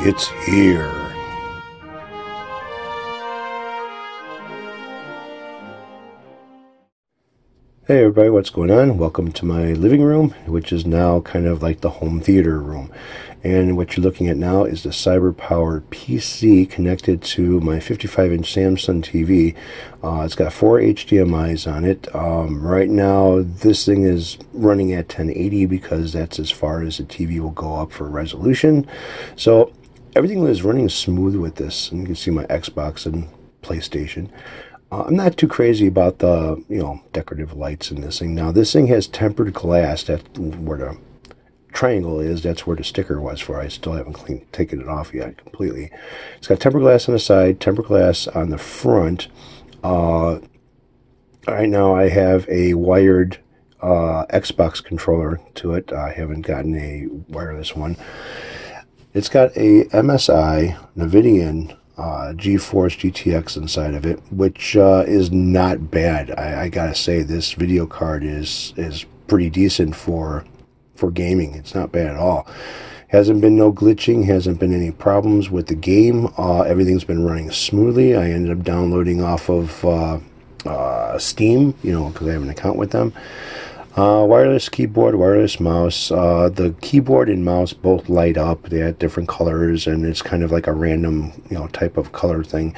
It's here. Hey everybody, what's going on? Welcome to my living room, which is now kind of like the home theater room. And what you're looking at now is the CyberPowerPC connected to my 55 inch Samsung TV. Uh, it's got four HDMI's on it. Um, right now, this thing is running at 1080 because that's as far as the TV will go up for resolution. So everything is running smooth with this. And you can see my Xbox and PlayStation. Uh, I'm not too crazy about the you know decorative lights in this thing. Now this thing has tempered glass. That's where the triangle is. That's where the sticker was for. I still haven't cleaned, taken it off yet completely. It's got tempered glass on the side, tempered glass on the front. Uh, right now I have a wired uh, Xbox controller to it. I haven't gotten a wireless one. It's got a MSI Navidian uh, GeForce GTX inside of it, which uh, is not bad. I, I, gotta say, this video card is is pretty decent for for gaming. It's not bad at all. Hasn't been no glitching. Hasn't been any problems with the game. Uh, everything's been running smoothly. I ended up downloading off of uh, uh, Steam, you know, because I have an account with them. Uh, wireless keyboard, wireless mouse. Uh, the keyboard and mouse both light up. They have different colors, and it's kind of like a random, you know, type of color thing.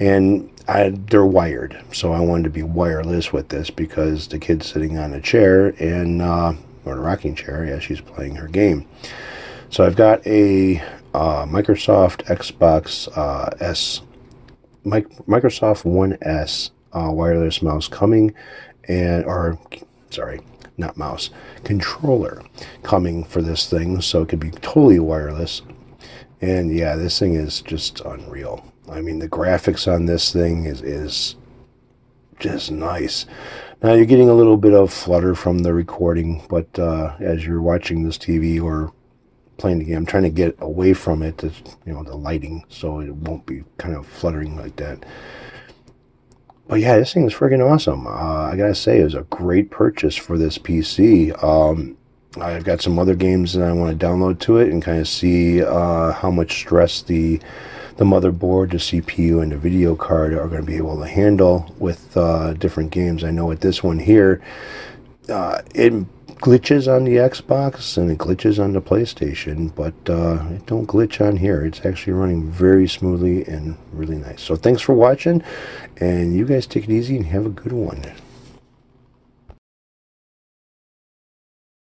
And I, they're wired, so I wanted to be wireless with this because the kid's sitting on a chair and uh, or a rocking chair as she's playing her game. So I've got a uh, Microsoft Xbox uh, S, Microsoft One S uh, wireless mouse coming, and or sorry not mouse, controller coming for this thing, so it could be totally wireless. And yeah, this thing is just unreal. I mean, the graphics on this thing is, is just nice. Now you're getting a little bit of flutter from the recording, but uh, as you're watching this TV or playing the game, I'm trying to get away from it, to, you know, the lighting, so it won't be kind of fluttering like that. But yeah, this thing is freaking awesome. Uh, I gotta say, it was a great purchase for this PC. Um, I've got some other games that I want to download to it and kind of see uh, how much stress the the motherboard, the CPU, and the video card are going to be able to handle with uh, different games. I know with this one here, uh, it glitches on the Xbox and it glitches on the PlayStation, but uh, it don't glitch on here. It's actually running very smoothly and really nice. So thanks for watching, and you guys take it easy and have a good one.